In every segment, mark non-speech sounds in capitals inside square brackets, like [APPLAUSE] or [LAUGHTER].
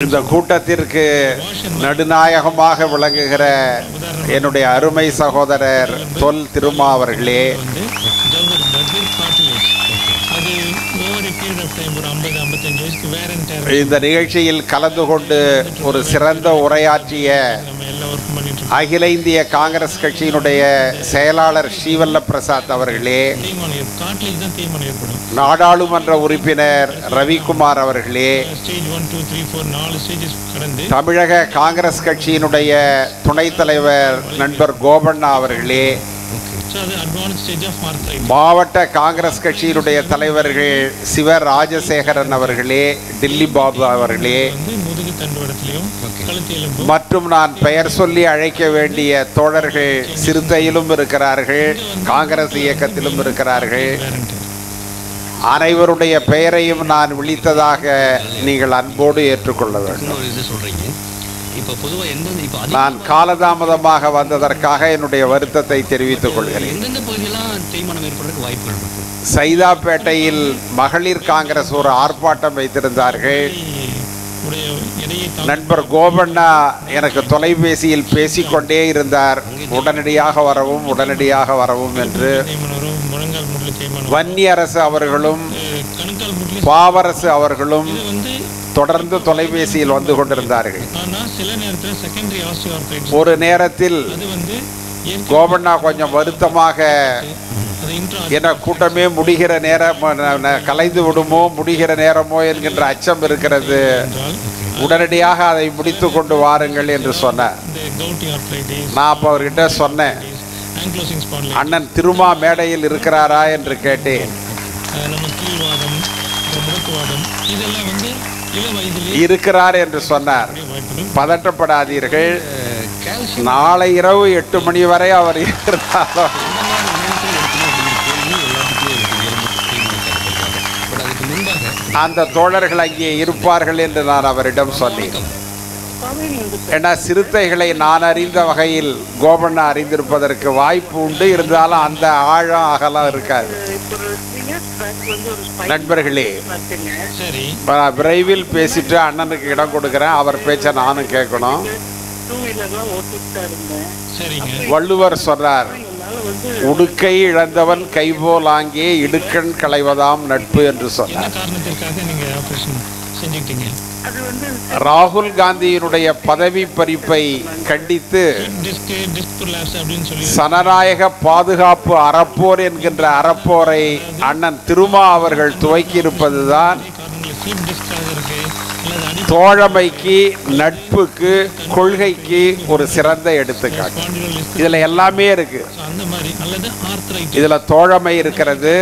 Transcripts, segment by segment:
இந்த கூட்டத்திற்கு நடுநாயகமாக விளங்குகிற என்னுடைய அருமை சகோதரர் தொல் திருமா அவர்களே. இந்த நிகழ்ச்சியில் கலந்து கொண்டு ஒரு சிறந்த உரையாற்றிய அகில இந்திய காங்கிரஸ் கட்சியினுடைய செயலாளர் ஸ்ரீவல்ல பிரசாத் அவர்களே நாடாளுமன்ற உறுப்பினர் ரவிக்குமார் அவர்களே தமிழக காங்கிரஸ் கட்சியினுடைய துணைத் தலைவர் நண்பர் கோபண்ணா அவர்களே மாவட்ட காங்கிரஸ் கட்சியினுடைய தலைவர்கள் சிவ ராஜசேகரன் அவர்களே டில்லி பாபு அவர்களே மற்றும் நான் பெயர் சொல்லி அழைக்க வேண்டிய தோழர்கள் சிறுத்தையிலும் இருக்கிறார்கள் காங்கிரஸ் இயக்கத்திலும் இருக்கிறார்கள். அனைவருடைய பெயரையும் நான் விழித்ததாக நீங்கள் அன்போடு ஏற்றுக்கொள்ள வேண்டும். இப்போ பொதுவா எந்தெந்த இப்போ அதிக நான் காலதாமதமாக வந்ததற்காக என்னுடைய வருத்தத்தை தெரிவித்துக் கொள்கிறேன். எந்தெந்த பகுதியெல்லாம் தேய்மானம் ஏற்படுறதுக்கு வாய்ப்புகள் இருக்கு? சைதாப்பேட்டையில் மகளிர் காங்கிரஸ் ஒரு ஆர்ப்பாட்டம் வைத்திருந்தார்கள். நண்பர் கோபண்ணா எனக்கு தொலைபேசியில் பேசிக்கொண்டே இருந்தார். உடனடியாக வரவும் உடனடியாக வரவும் என்று. தேய்மானம் வரும் முழங்கால் முட்ல தேய்மானம் வரும். வன்னி அரசு அவர்களும் பாவரசு அவர்களும் தொடர்ந்து தொலைபேசியில் வந்து கொண்டிருந்தார்கள். ஒரு நேரத்தில் கோபண்ணா கொஞ்சம் வருத்தமாக என கூட்டமே முடிகிற நேரம் கலைந்து விடுமோ முடிகிற நேரமோ என்கின்ற அச்சம் இருக்கிறது. உடனடியாக அதை முடித்து கொண்டு வாருங்கள் என்று ஆர்த்ரைட்டிஸ் நான் அப்போ அவர்கிட்ட சொன்னேன். அண்ணன் திருமா மேடையில் இருக்கிறாரா என்று கேட்டேன். இதெல்லாம் வந்து இருக்கிறார் என்று சொன்னார். பதட்டப்படாதீர்கள் நாளை இரவு எட்டு மணி வரை அவர் முன்பாக அந்த தோழர்கள் அங்கே இருப்பார்கள் என்று நான் அவரிடம் சொன்னேன். ஏன்னா சிறுத்தைகளை நான் அறிந்த வகையில் கோபண்ணா அறிந்திருப்பதற்கு வாய்ப்பு உண்டு. இருந்தாலும் அந்த ஆழம் அகலம் இருக்காது. நண்பர்களே விரைவில் பேசிட்டு அண்ணனுக்கு இடம் கொடுக்குறேன். அவர் பேச்சை நானும் கேட்கணும். வள்ளுவர் வந்து உடுக்கை இழந்தவன் கைபோல் ஆங்கே இடுக்கண் களைவதாம் நட்பு என்று சொன்னார். காரணத்திற்காக நீங்க ஆபரேஷன் செஞ்சுக்கிட்டீங்க? அது வந்து ராகுல் காந்தியினுடைய பதவி பறிப்பை கண்டித்து சனநாயக பாதுகாப்பு அறப்போர் என்கின்ற அறப்போரை அண்ணன் திருமா அவர்கள் துவக்கி தோழமைக்கு நட்புக்கு கொள்கைக்கு ஒரு சிறந்த எடுத்துக்காட்டு. இதில் இதுல எல்லாமே இருக்கு. இதில் இதுல தோழமை இருக்கிறது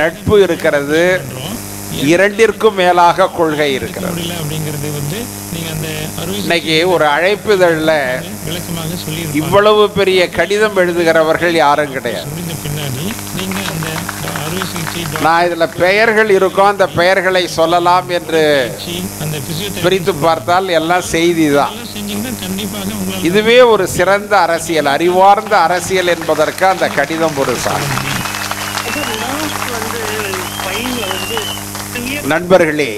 நட்பு இருக்கிறது இரண்டிற்கும் மேலாக கொள்கை இருக்கிறது. இன்னைக்கு ஒரு அழைப்புதழில் இவ்வளவு பெரிய கடிதம் எழுதுகிறவர்கள் யாரும் கிடையாது. நான் இதில் பெயர்கள் இருக்கும் அந்த பெயர்களை சொல்லலாம் என்று பிரித்து பார்த்தால் எல்லாம் செய்தி தான். இதுவே ஒரு சிறந்த அரசியல் அறிவார்ந்த அரசியல் என்பதற்கு அந்த கடிதம் ஒரு சார் நண்பர்களே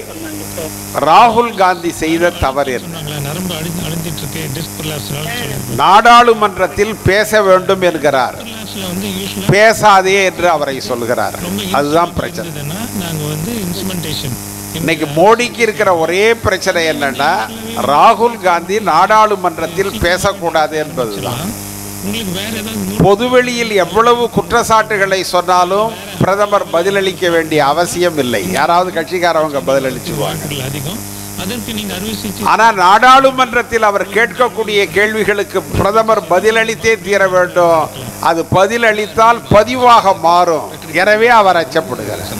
ராகுல் காந்தி செய்த தவறு என்ன? நாடாளுமன்றத்தில் பேச வேண்டும் என்கிறார். பேசாதே என்று அவரை சொல்கிறார் அதுதான் பிரச்சனை. நாங்கள் வந்து இன்ஸ்ட்ருமெண்டேஷன் இன்னைக்கு மோடிக்கு இருக்கிற ஒரே பிரச்சனை என்னன்னா ராகுல் காந்தி நாடாளுமன்றத்தில் பேசக்கூடாது என்பதுதான். பொதுவெளியில் எவ்வளவு குற்றச்சாட்டுகளை சொன்னாலும் பிரதமர் பதிலளிக்க வேண்டிய அவசியம் இல்லை. யாராவது கட்சிக்காரவங்க பதிலளிச்சுவாங்க வாய்ப்புகள் அதிகம் அதற்கு நீங்க அறுவை சிகிச்சை ஆனா நாடாளுமன்றத்தில் அவர் கேட்கக்கூடிய கேள்விகளுக்கு பிரதமர் பதிலளித்தே தீர வேண்டும். அது பதிலளித்தால் பதிவாக மாறும். எனவே அவர் அச்சப்படுகிறார்.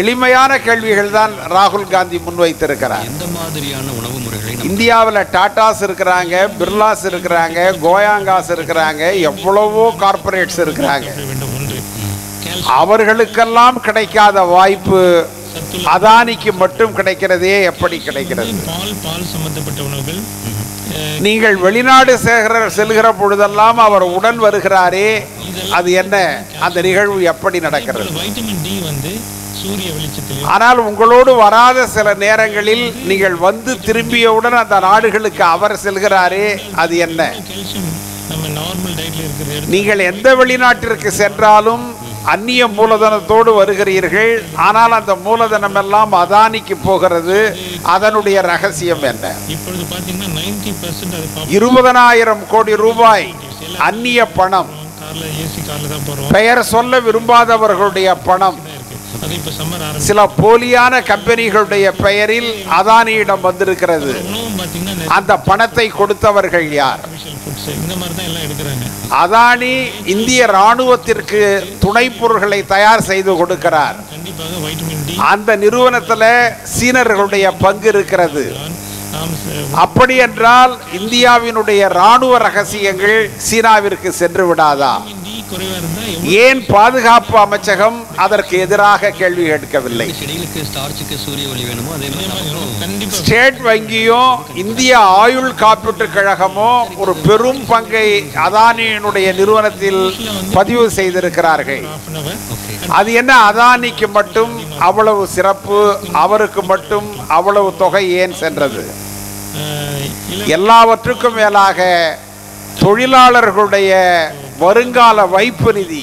எளிமையான கேள்விகள் தான் ராகுல் காந்தி முன்வைத்திருக்கிறார். எந்த மாதிரியான உணவு முறைகளை நம்ம இந்தியாவில் டாட்டாஸ் இருக்கிறாங்க பிர்லாஸ் இருக்கிறாங்க கோயாங்காஸ் இருக்கிறாங்க எவ்வளவோ கார்ப்பரேட்ஸ் இருக்கிறாங்க. அவர்களுக்கெல்லாம் கிடைக்காத வாய்ப்பு அதானிக்கு மட்டும் கிடைக்கிறதே எப்படி கிடைக்கிறது? பால் பால் சம்பந்தப்பட்ட உணவுகள் நீங்கள் வெளிநாடு செல்கிற செல்கிற பொழுதெல்லாம் அவர் உடன் வருகிறாரே. அது என்ன? அந்த நிகழ்வு எப்படி நடக்கிறது? வைட்டமின் டி வந்து சூரிய வெளிச்சத்திலையும் [LAUGHS] ஆனால் உங்களோடு வராத சில நேரங்களில் நீங்கள் வந்து திரும்பியவுடன் அந்த நாடுகளுக்கு அவர் செல்கிறாரே. அது என்ன? நீங்கள் எந்த வெளிநாட்டிற்கு சென்றாலும் அந்நிய மூலதனத்தோடு வருகிறீர்கள். ஆனால் அந்த மூலதனம் எல்லாம் அதானிக்கு போகிறது. அதனுடைய ரகசியம் என்ன? இருபதனாயிரம் கோடி ரூபாய் அந்நிய பணம். பெயர் சொல்ல விரும்பாதவர்களுடைய பணம். சில போலியான கம்பெனிகளுடைய பெயரில் அதானியிடம் வந்திருக்கிறது. அந்த பணத்தை கொடுத்தவர்கள் யார்? இந்த மாதிரி தான் எல்லாம் எடுக்கிறாங்க. அதானி இந்திய ராணுவத்திற்கு துணைப் பொருட்களை தயார் செய்து கொடுக்கிறார். அந்த நிறுவனத்துல சீனர்களுடைய பங்கு இருக்கிறது. அப்படி என்றால் இந்தியாவினுடைய ராணுவ ரகசியங்கள் சீனாவிற்கு சென்று விடாதா? ஏன் பாதுகாப்பு அமைச்சகம் அதற்கு எதிராக கேள்வி கேட்கவில்லை? செடிகளுக்கு ஸ்டார்ச்சுக்கு சூரிய ஒளி வேணுமோ அதே மாதிரி நமக்கும் கண்டிப்பா ஸ்டேட் வங்கியும் இந்திய ஆயுள் காப்பீட்டு கழகமும் ஒரு பெரும் பங்கை அதானியினுடைய நிறுவனத்தில் பதிவு செய்திருக்கிறார்கள். அது என்ன? அதானிக்கு மட்டும் அவ்வளவு சிறப்பு அவருக்கு மட்டும் அவ்வளவு தொகை ஏன் சென்றது? எல்லாவற்றுக்கும் மேலாக தொழிலாளர்களுடைய வருங்கால வைப்பு நிதி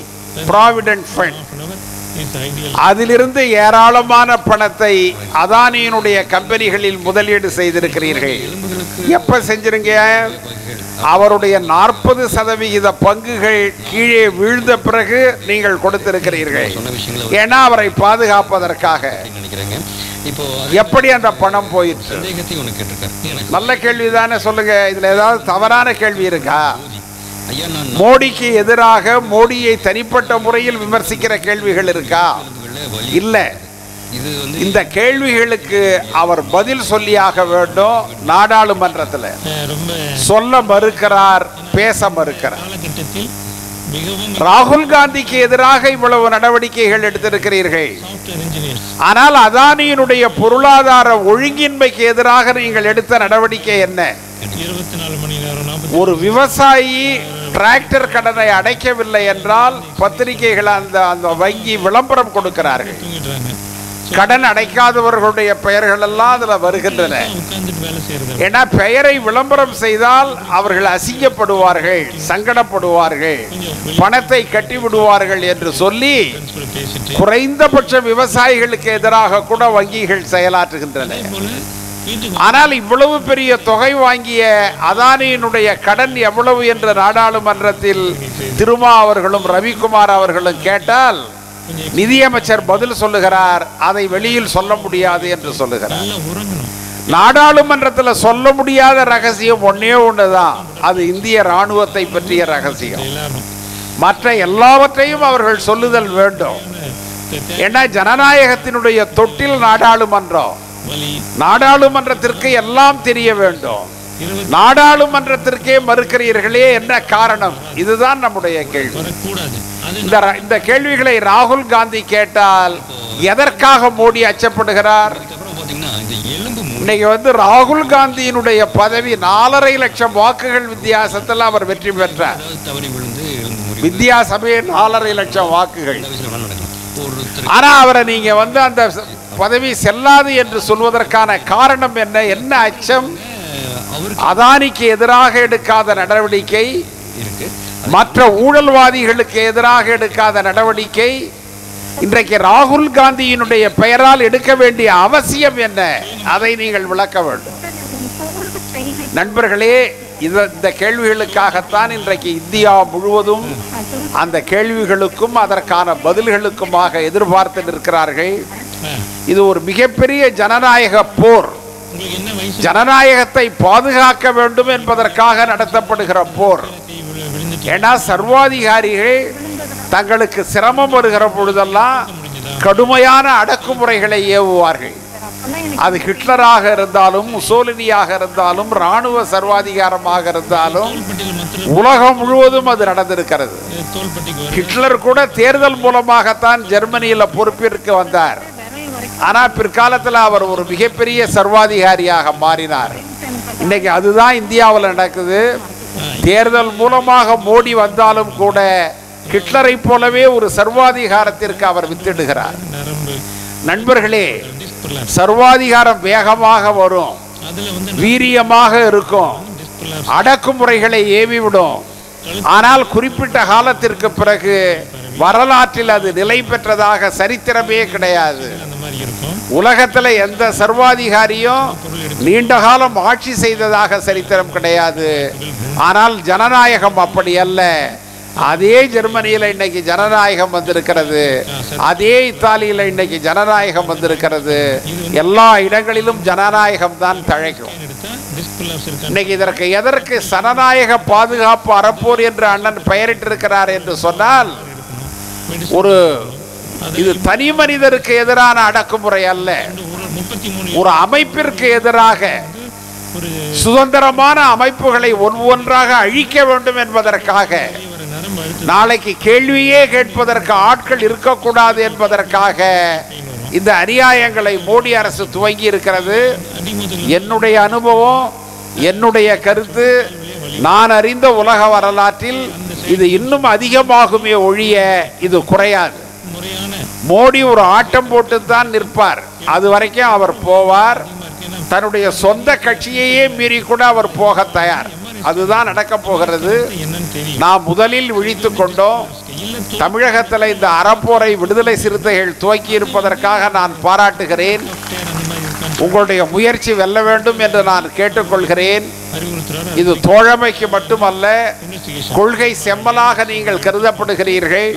ப்ராவிடென்ட் ஃபண்ட் அதிலிருந்து ஏராளமான பணத்தை அதானியினுடைய கம்பெனிகளில் முதலீடு செய்திருக்கிறீர்கள். எப்ப செஞ்சிருங்க? அவருடைய நாற்பது சதவிகித பங்குகள் கீழே வீழ்ந்த பிறகு நீங்கள் கொடுத்திருக்கிறீர்கள். ஏன்னா அவரை பாதுகாப்பதற்காக. எப்படி அந்த பணம் எனக்கு நல்ல கேள்வி தானே சொல்லுங்க. இதுல ஏதாவது தவறான கேள்வி இருக்கா? மோடிக்கு எதிராக மோடியை தனிப்பட்ட முறையில் விமர்சிக்கிற கேள்விகள் இருக்கா? இல்ல. இந்த கேள்விகளுக்கு அவர் பதில் சொல்லியாக வேண்டும் நாடாளுமன்றத்துல. சொல்ல மறுக்கிறார் பேச மறுக்கிறார். ராகுல் காந்திக்கு எதிராக இவ்வளவு நடவடிக்கைகள் எடுத்திருக்கிறீர்கள். ஆனால் அதானியினுடைய பொருளாதார ஒழுங்கின்மைக்கு எதிராக நீங்கள் எடுத்த நடவடிக்கை என்ன? ஒரு விவசாயி டிராக்டர் கடனை அடைக்கவில்லை என்றால் பத்திரிகைகள் அந்த அந்த வங்கி விளம்பரம் கொடுக்கிறார்கள். கடன் அடைக்காதவர்களுடைய பெயர்கள் எல்லாம் அதுல வருகின்றன ஏன்னா பெயரை விளம்பரம் செய்தால் அவர்கள் அசிங்கப்படுவார்கள் சங்கடப்படுவார்கள் பணத்தை கட்டி விடுவார்கள் என்று சொல்லி குறைந்தபட்ச விவசாயிகளுக்கு எதிராக கூட வங்கிகள் செயலாற்றுகின்றன. ஆனால் இவ்வளவு பெரிய தொகை வாங்கிய அதானியினுடைய கடன் எவ்வளவு என்று நாடாளுமன்றத்தில் திருமா அவர்களும் ரவிக்குமார் அவர்களும் கேட்டால் நிதியமைச்சர் பதில் சொல்லுகிறார் அதை வெளியில் சொல்ல முடியாது என்று சொல்லுகிறார். நாடாளுமன்றத்தில் சொல்ல முடியாத ரகசியம் ஒன்னே ஒண்ணுதான். அது இந்திய ராணுவத்தை பற்றிய ரகசியம். மற்ற எல்லாவற்றையும் அவர்கள் சொல்லுதல் வேண்டும். ஏன்னா ஜனநாயகத்தினுடைய தொட்டில் நாடாளுமன்றம். நாடாளுமன்றத்திற்கு எல்லாம் தெரிய வேண்டும். நாடாளுமன்றத்திற்கே மறுக்கிறீர்களே என்ன காரணம்? இதுதான் நம்முடைய கேள்வி. இந்த இந்த கேள்விகளை ராகுல் காந்தி கேட்டால் எதற்காக மோடி அச்சப்படுகிறார்? இன்னைக்கு வந்து ராகுல் காந்தியினுடைய பதவி நாலரை லட்சம் வாக்குகள் வித்தியாசத்தில் அவர் வெற்றி பெற்றார். வித்தியாசமே நாலரை லட்சம் வாக்குகள். ஆனா அவரை நீங்க வந்து அந்த பதவி செல்லாது என்று சொல்வதற்கான காரணம் என்ன? என்ன அச்சம்? அதானிக்கு எதிராக எடுக்காத நடவடிக்கை மற்ற ஊழல்வாதிகளுக்கு எதிராக எடுக்காத நடவடிக்கை இன்றைக்கு ராகுல் காந்தியினுடைய பெயரால் எடுக்க வேண்டிய அவசியம் என்ன? அதை நீங்கள் விளக்க வேண்டும். நண்பர்களே இந்த கேள்விகளுக்காகத்தான் இன்றைக்கு இந்தியா முழுவதும் அந்த கேள்விகளுக்கும் அதற்கான பதில்களுக்குமாக எதிர்பார்த்து நிற்கிறார்கள். இது ஒரு மிகப்பெரிய ஜனநாயக போர். ஜனநாயகத்தை பாதுகாக்க வேண்டும் என்பதற்காக நடத்தப்படுகிற போர். ஏன்னா சர்வாதிகாரிகள் தங்களுக்கு சிரமம் வருகிற பொழுதெல்லாம் கடுமையான அடக்குமுறைகளை ஏவுவார்கள். அது ஹிட்லராக இருந்தாலும் முசோலினியாக இருந்தாலும் இராணுவ சர்வாதிகாரமாக இருந்தாலும் உலகம் முழுவதும் அது நடந்திருக்கிறது. ஹிட்லர் கூட தேர்தல் மூலமாகத்தான் ஜெர்மனியில பொறுப்பிற்கு வந்தார். ஆனால் பிற்காலத்தில் அவர் ஒரு மிகப்பெரிய சர்வாதிகாரியாக மாறினார். இன்னைக்கு அதுதான் இந்தியாவில் நடக்குது. தேர்தல் மூலமாக மோடி வந்தாலும் கூட ஹிட்லரை போலவே ஒரு சர்வாதிகாரத்திற்கு அவர் வித்திடுகிறார். நண்பர்களே சர்வாதிகாரம் வேகமாக வரும். வீரியமாக இருக்கும். அடக்குமுறைகளை ஏவிவிடும். ஆனால் குறிப்பிட்ட காலத்திற்கு பிறகு வரலாற்றில் அது நிலை பெற்றதாக சரித்திரமே கிடையாது. உலகத்துல எந்த சர்வாதிகாரியும் நீண்ட காலம் ஆட்சி செய்ததாக சரித்திரம் கிடையாது. ஆனால் ஜனநாயகம் அப்படி அல்ல. அதே ஜெர்மனியில இன்னைக்கு ஜனநாயகம் வந்திருக்கிறது. அதே இத்தாலியில இன்னைக்கு ஜனநாயகம் வந்திருக்கிறது. எல்லா இடங்களிலும் ஜனநாயகம் தான் தழைக்கும். இன்னைக்கு இதற்கு எதற்கு சனநாயக பாதுகாப்பு அறப்போர் என்று அண்ணன் பெயரிட்டிருக்கிறார் என்று சொன்னால் ஒரு இது தனி மனிதருக்கு எதிரான அடக்குமுறை அல்ல. ஒரு அமைப்பிற்கு எதிராக சுதந்திரமான அமைப்புகளை ஒவ்வொன்றாக அழிக்க வேண்டும் என்பதற்காக நாளைக்கு கேள்வியே கேட்பதற்கு ஆட்கள் இருக்கக்கூடாது என்பதற்காக இந்த அநியாயங்களை மோடி அரசு துவங்கி இருக்கிறது. என்னுடைய அனுபவம் என்னுடைய கருத்து நான் அறிந்த உலக வரலாற்றில் இது இன்னும் அதிகமாகுமே ஒழிய இது குறையாது. மோடி ஒரு ஆட்டம் போட்டு தான் நிற்பார். அது வரைக்கும் அவர் போவார். தன்னுடைய சொந்த கட்சியையே மீறி கூட அவர் போக தயார். அதுதான் நடக்க போகிறது. நாம் முதலில் விழித்து கொண்டோம். தமிழகத்தில் இந்த அறப்போரை விடுதலை சிறுத்தைகள் துவக்கி இருப்பதற்காக நான் பாராட்டுகிறேன். உங்களுடைய முயற்சி வெல்ல வேண்டும் என்று நான் கேட்டுக்கொள்கிறேன். இது தோழமைக்கு மட்டுமல்ல கொள்கை செம்மலாக நீங்கள் கருதப்படுகிறீர்கள்.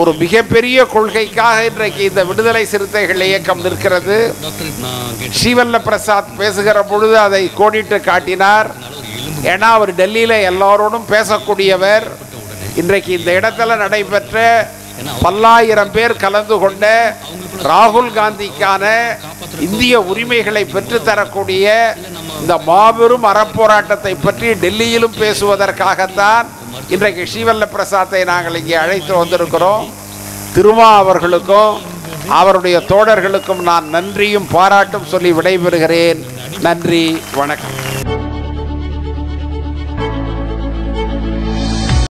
ஒரு மிகப்பெரிய கொள்கைக்காக இன்றைக்கு இந்த விடுதலை சிறுத்தைகள் இயக்கம் நிற்கிறது. ஸ்ரீவல்ல பிரசாத் பேசுகிற பொழுது அதை கோடிட்டு காட்டினார். ஏன்னா அவர் டெல்லியில எல்லாரோடும் பேசக்கூடியவர். இன்றைக்கு இந்த இடத்துல நடைபெற்ற பல்லாயிரம் பேர் கலந்து கொண்ட ராகுல் காந்திக்கான இந்திய உரிமைகளை பெற்றுத்தரக்கூடிய இந்த மாபெரும் அறப்போராட்டத்தை பற்றி டெல்லியிலும் பேசுவதற்காகத்தான் இன்றைக்கு ஸ்ரீவல்ல பிரசாத்தை நாங்கள் இங்கே அழைத்து வந்திருக்கிறோம். திருமா அவர்களுக்கும் அவருடைய தோழர்களுக்கும் நான் நன்றியும் பாராட்டும் சொல்லி விடைபெறுகிறேன். நன்றி வணக்கம்.